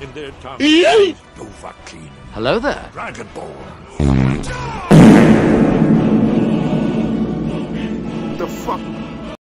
in their tongue. Hello there. Dragonborn. the fuck?